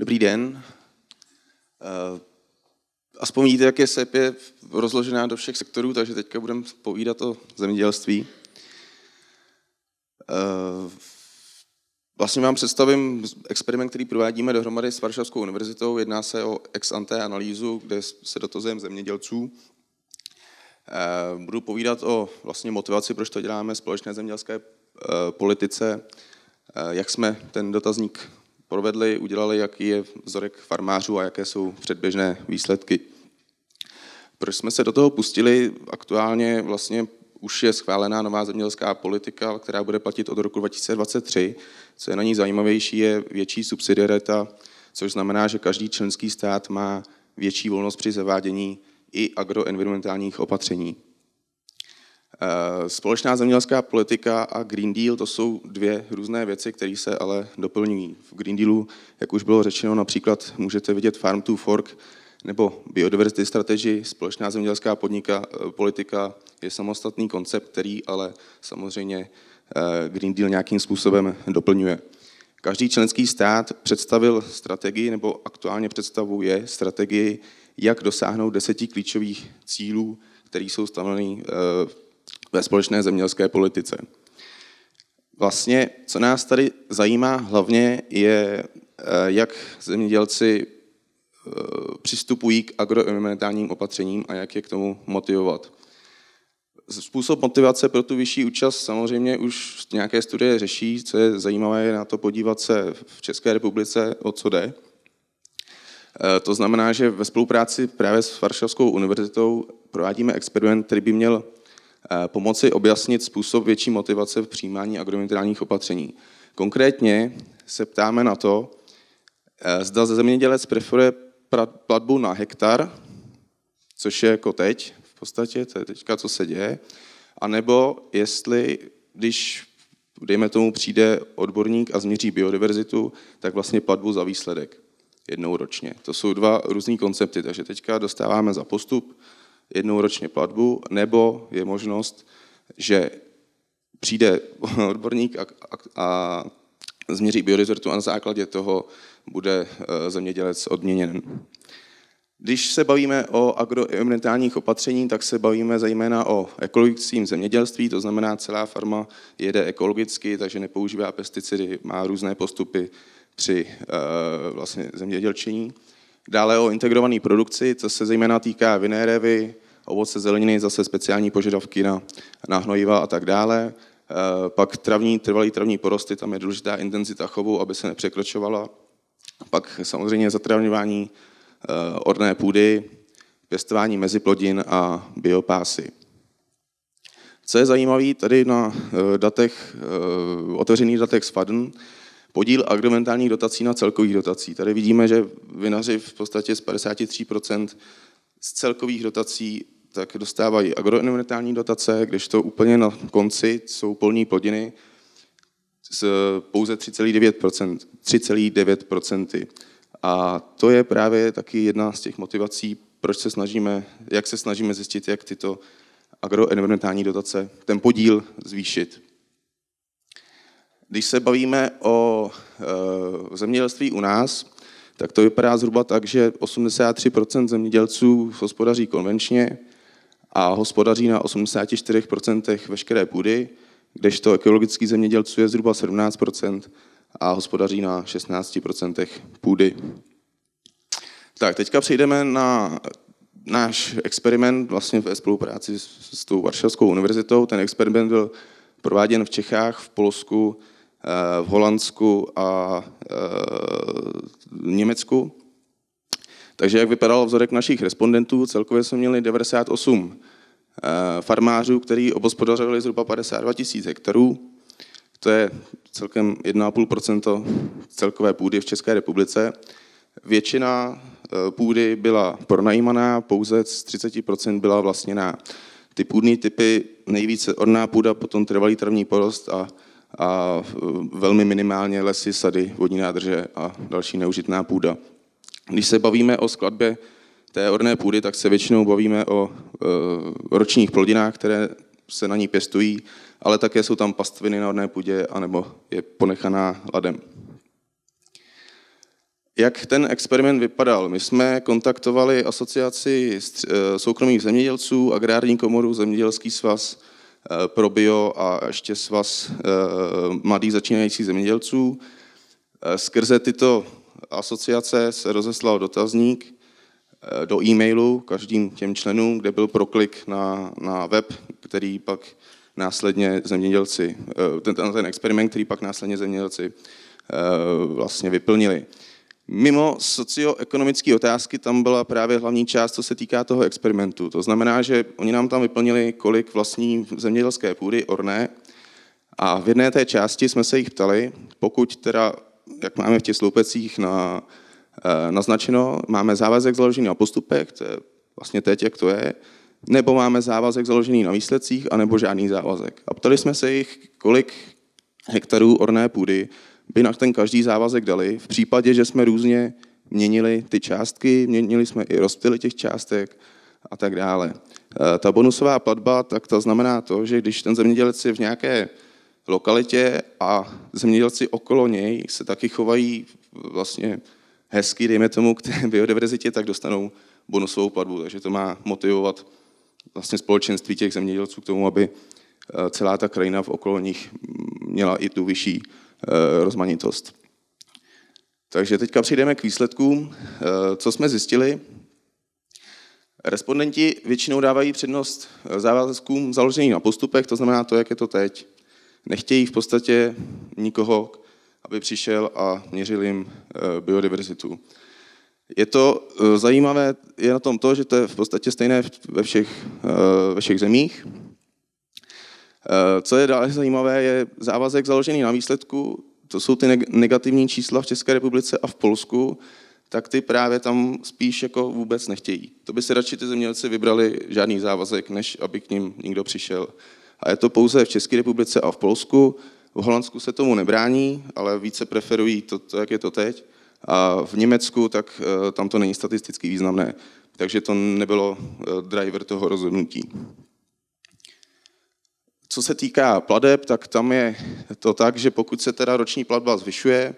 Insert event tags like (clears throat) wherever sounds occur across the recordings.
Dobrý den. Eh, aspoň vidíte, jak je SEP je rozložená do všech sektorů, takže teďka budeme povídat o zemědělství. Eh, vlastně vám představím experiment, který provádíme dohromady s Varšavskou univerzitou. Jedná se o ex ante analýzu, kde se dotazujeme zemědělců. Eh, budu povídat o vlastně motivaci, proč to děláme, společné zemědělské politice, jak jsme ten dotazník provedli, udělali, jaký je vzorek farmářů a jaké jsou předběžné výsledky. Proč jsme se do toho pustili? Aktuálně vlastně už je schválená nová zemědělská politika, která bude platit od roku 2023. Co je na ní zajímavější, je větší subsidiarita, což znamená, že každý členský stát má větší volnost při zavádění i agroenvironmentálních opatření. Eh, společná zemědělská politika a Green Deal to jsou dvě různé věci, které se ale doplňují. V Green Dealu, jak už bylo řečeno, například můžete vidět Farm to Fork nebo Biodiversity Strategy. Společná zemědělská podnika, eh, politika je samostatný koncept, který ale samozřejmě eh, Green Deal nějakým způsobem doplňuje. Každý členský stát představil strategii, nebo aktuálně představuje strategii, jak dosáhnout deseti klíčových cílů, které jsou stanoveny ve společné zemědělské politice. Vlastně, co nás tady zajímá hlavně, je, eh, jak zemědělci eh, přistupují k agroenvironmentálním opatřením a jak je k tomu motivovat. Způsob motivace pro tu vyšší účast samozřejmě už nějaké studie řeší, co je zajímavé je na to podívat se v České republice, o co jde. Eh, to znamená, že ve spolupráci právě s Varšavskou univerzitou provádíme experiment, který by měl pomoci objasnit způsob větší motivace v přijímání agroenvironmentálních opatření. Konkrétně se ptáme na to, eh, zda zemědělec preferuje platbu na hektar, což je jako teď, v podstatě, to je teďka, co se děje, anebo jestli, když, dejme tomu, přijde odborník a změří biodiverzitu, tak vlastně platbu za výsledek jednou ročně. To jsou dva různý koncepty, takže teďka dostáváme za postup jednou ročně platbu, nebo je možnost, že přijde (laughs) odborník a, a, a změří biodiverzitu a na základě toho bude e, zemědělec odměněn. Když se bavíme o agroenvironmentálních opatření, tak se bavíme zejména o ekologickém zemědělství, to znamená celá farma jede ekologicky, takže nepoužívá pesticidy, má různé postupy při uh, vlastně zemědělčení. Dále o integrované produkci, co se zejména týká vinné revy, ovoce, zeleniny, zase speciální požadavky na, na hnojiva a tak dále. Eh, pak travní, trvalý travní porosty, tam je důležitá intenzita chovu, aby se nepřekročovala. Pak samozřejmě zatravňování eh, orné půdy, pěstování meziplodin a biopásy. Co je zajímavé, tady na eh, datech, otevřených datech z FADN, podíl agromentálních dotací na celkových dotací. Tady vidíme, že vinaři v podstatě z 53% z celkových dotací tak dostávají agroenvironmentální dotace, když to úplně na konci jsou polní plodiny s pouze 3,9%. 3,9%. A to je právě taky jedna z těch motivací, proč se snažíme, jak se snažíme zjistit, jak tyto agroenvironmentální dotace, ten podíl zvýšit. Když se bavíme o e, zemědělství u nás, tak to vypadá zhruba tak, že 83% zemědělců hospodaří konvenčně a hospodaří na 84% veškeré půdy, kdežto ekologický zemědělců je zhruba 17% a hospodaří na 16% půdy. Tak, teďka přejdeme na náš experiment vlastně ve spolupráci s, s tou Varšavskou univerzitou. Ten experiment byl prováděn v Čechách, v Polsku, v Holandsku a v Německu. Takže jak vypadal vzorek našich respondentů, celkově jsme měli 98 farmářů, kteří obospodařovali zhruba 52 tisíc hektarů. To je celkem 1,5% celkové půdy v České republice. Většina půdy byla pronajímaná, pouze z 30% byla vlastněná. Ty půdní typy, nejvíce orná půda, potom trvalý travní porost a a velmi minimálně lesy, sady, vodní nádrže a další neužitná půda. Když se bavíme o skladbě té orné půdy, tak se většinou bavíme o e, ročních plodinách, které se na ní pěstují, ale také jsou tam pastviny na orné půdě, anebo je ponechaná ladem. Jak ten experiment vypadal? My jsme kontaktovali asociaci eh, soukromých zemědělců, agrární komoru, zemědělský svaz eh, pro bio a ještě svaz eh, mladých začínajících zemědělců. Skrze tyto asociace se rozeslal dotazník do e-mailu každým těm členům, kde byl proklik na, na web, který pak následně zemědělci, ten, ten experiment, který pak následně zemědělci vlastně vyplnili. Mimo socioekonomické otázky tam byla právě hlavní část, co se týká toho experimentu. To znamená, že oni nám tam vyplnili, kolik vlastní zemědělské půdy, orné, a v jedné té části jsme se jich ptali, pokud teda, jak máme v těch sloupecích na, eh, naznačeno, máme závazek založený na postupech, to je vlastně teď, jak to je, nebo máme závazek založený na výsledcích, anebo žádný závazek. A ptali jsme se jich, kolik hektarů orné půdy by na ten každý závazek dali. V případě, že jsme různě měnili ty částky, měnili jsme i rozptyly těch částek a tak dále. E, ta bonusová platba, tak to znamená to, že když ten zemědělec je v nějaké lokalitě a zemědělci okolo něj se taky chovají vlastně hezky, dejme tomu, k té (laughs) biodiverzitě, tak dostanou bonusovou platbu. Takže to má motivovat vlastně společenství těch zemědělců k tomu, aby e, celá ta krajina v okolo nich měla i tu vyšší rozmanitost. Takže teďka přijdeme k výsledkům. Eh, co jsme zjistili? Respondenti většinou dávají přednost závazkům založeným na postupech, to znamená to, jak je to teď. Nechtějí v podstatě nikoho, aby přišel a měřil jim eh, biodiverzitu. Je to zajímavé, je na tom to, že to je v podstatě stejné ve všech, ve všech zemích. Eh, co je dále zajímavé, je závazek založený na výsledku. To jsou ty negativní čísla v České republice a v Polsku, tak ty právě tam spíš jako vůbec nechtějí. To by si radši ty zemědělci vybrali žádný závazek, než aby k ním někdo přišel. A je to pouze v České republice a v Polsku. V Holandsku se tomu nebrání, ale více preferují to, to jak je to teď. A v Německu, tak eh, tam to není statisticky významné. Takže to nebylo eh, driver toho rozhodnutí. Co se týká pladeb, tak tam je to tak, že pokud se teda roční platba zvyšuje,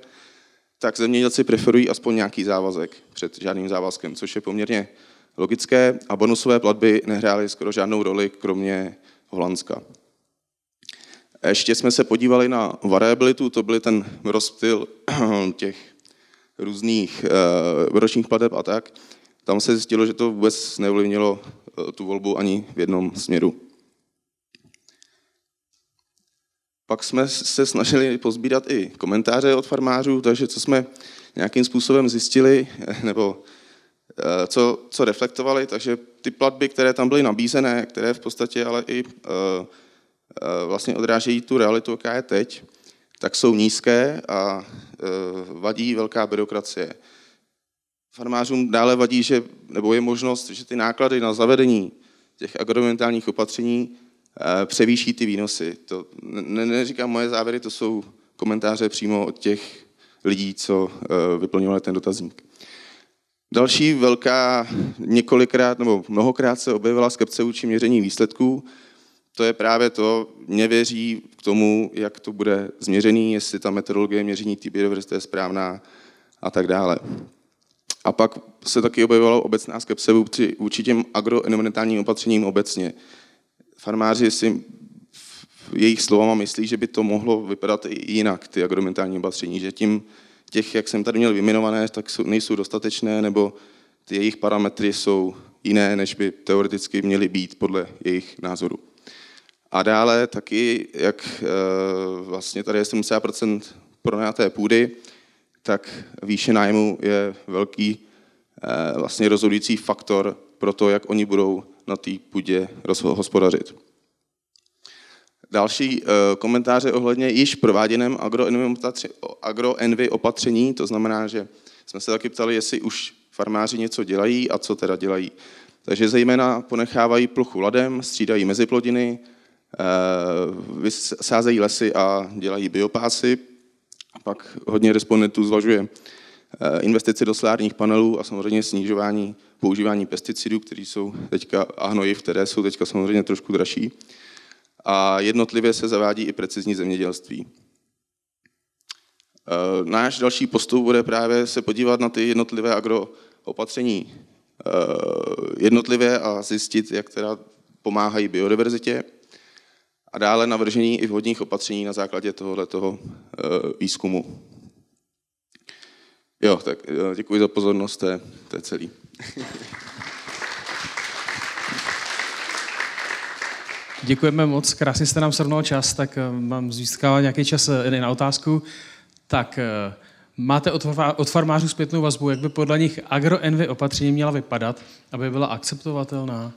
tak zemědělci preferují aspoň nějaký závazek před žádným závazkem, což je poměrně logické a bonusové platby nehrály skoro žádnou roli, kromě Holandska. Ještě jsme se podívali na variabilitu, to byl ten rozptyl (clears throat) těch různých uh, ročních plateb a tak. Tam se zjistilo, že to vůbec neovlivnilo uh, tu volbu ani v jednom směru. Pak jsme se snažili pozbírat i komentáře od farmářů, takže co jsme nějakým způsobem zjistili, nebo eh, co, co reflektovali, takže ty platby, které tam byly nabízené, které v podstatě ale i eh, eh, vlastně odrážejí tu realitu, jaká je teď, tak jsou nízké a vadí velká byrokracie. Farmářům dále vadí, že, nebo je možnost, že ty náklady na zavedení těch agromentálních opatření Eh, převýší ty výnosy. To ne, neříkám moje závěry, to jsou komentáře přímo od těch lidí, co eh, vyplňovali ten dotazník. Další velká, několikrát nebo mnohokrát se objevila skepce vůči měření výsledků. To je právě to, nevěří k tomu, jak to bude změřený, jestli ta metodologie měření té biodiverzity je správná a tak dále. A pak se taky objevila obecná skepse vůči, těm agroenvironmentálním opatřením obecně farmáři si jejich slovama myslí, že by to mohlo vypadat i jinak, ty agromentální opatření, že tím těch, jak jsem tady měl vyminované, tak jsou, nejsou dostatečné, nebo ty jejich parametry jsou jiné, než by teoreticky měly být podle jejich názoru. A dále taky, jak e, vlastně tady je 70% pronajaté půdy, tak výše nájmu je velký e, vlastně rozhodující faktor pro to, jak oni budou na té půdě hospodařit. Další eh, komentáře ohledně již prováděném agroenvy opatření, to znamená, že jsme se taky ptali, jestli už farmáři něco dělají a co teda dělají. Takže zejména ponechávají plochu ladem, střídají meziplodiny, eh, sázejí lesy a dělají biopásy. Pak hodně respondentů zvažuje eh, investici do solárních panelů a samozřejmě snižování používání pesticidů, které jsou teďka, a hnojiv, které jsou teďka samozřejmě trošku dražší. A jednotlivě se zavádí i precizní zemědělství. Náš další postup bude právě se podívat na ty jednotlivé agroopatření jednotlivě a zjistit, jak teda pomáhají biodiverzitě a dále navržení i vhodných opatření na základě tohoto výzkumu. Jo, tak děkuji za pozornost, to je, to je celý. (laughs) Děkujeme moc, krásně jste nám srovnal čas, tak eh, mám získávat nějaký čas eh, na otázku. Tak eh, máte od farmářů zpětnou vazbu, jak by podle nich agroenvy opatření měla vypadat, aby byla akceptovatelná?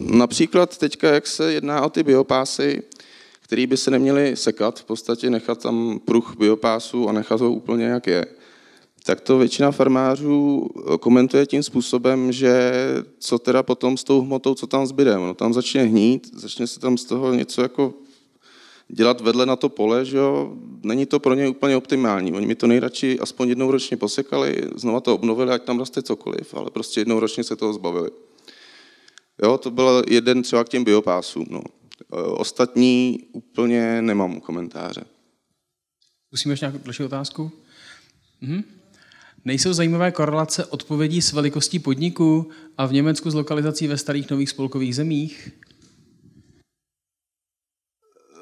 Například teďka, jak se jedná o ty biopásy, který by se neměly sekat, v podstatě nechat tam pruh biopásu a nechat ho úplně jak je tak to většina farmářů eh, komentuje tím způsobem, že co teda potom s tou hmotou, co tam zbyde. No tam začne hnít, začne se tam z toho něco jako dělat vedle na to pole, že jo, není to pro ně úplně optimální. Oni mi to nejradši aspoň jednou ročně posekali, znova to obnovili, ať tam roste cokoliv, ale prostě jednou ročně se toho zbavili. Jo, to byl jeden třeba k těm biopásům. No. Eh, ostatní úplně nemám komentáře. Zkusíme ještě nějakou další otázku? Mhm. Nejsou zajímavé korelace odpovědí s velikostí podniků a v Německu s lokalizací ve starých nových spolkových zemích?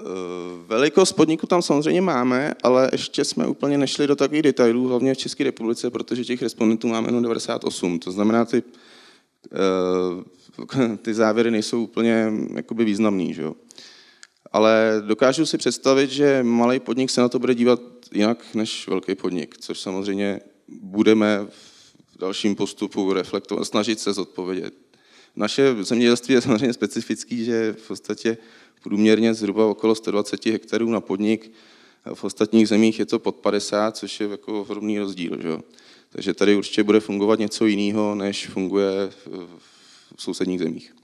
Eh, velikost podniku tam samozřejmě máme, ale ještě jsme úplně nešli do takových detailů, hlavně v České republice, protože těch respondentů máme jenom 98. To znamená, ty, eh, ty závěry nejsou úplně jakoby významný. Že jo? Ale dokážu si představit, že malý podnik se na to bude dívat jinak než velký podnik, což samozřejmě budeme v dalším postupu reflektovat, snažit se zodpovědět. Naše zemědělství je samozřejmě specifický, že v podstatě průměrně zhruba okolo 120 hektarů na podnik, v ostatních zemích je to pod 50, což je jako ohromný rozdíl. Že? Takže tady určitě bude fungovat něco jiného, než funguje v sousedních zemích.